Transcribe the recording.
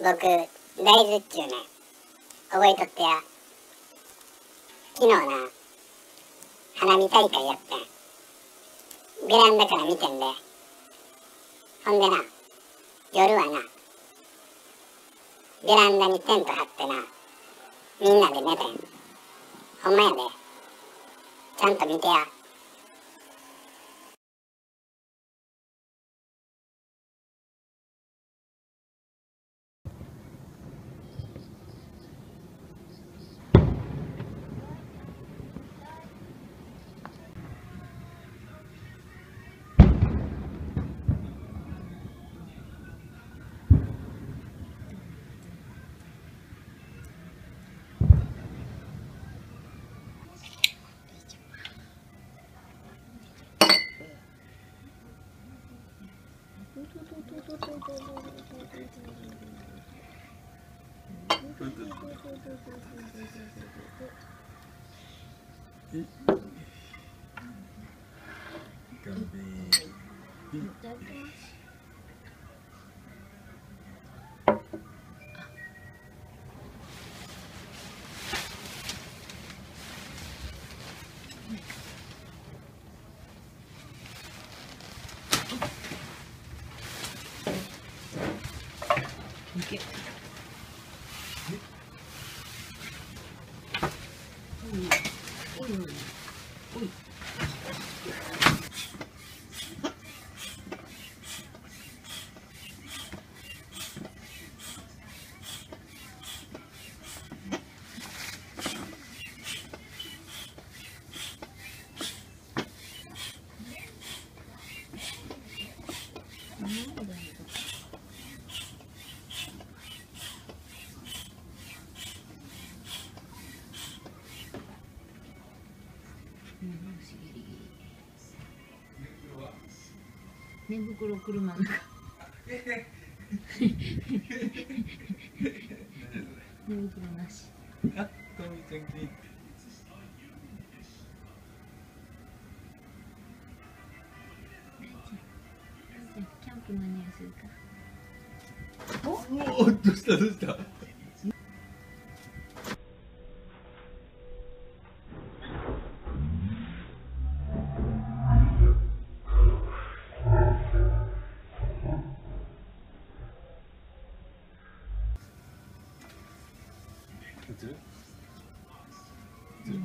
僕大豆っちゅうね。覚えとってや。昨日な花見大会やってん。ベランダから見てんで。ほんでな夜はなベランダにテント張ってなみんなで寝てん。ほんまやで。ちゃんと見てや。いただきます。いけ。おいおいおいおい。寝袋車の中。寝袋なし。あ、ん聞いてじゃあキャンプの匂いするか。おおどうしたどうした？Deux. Deux.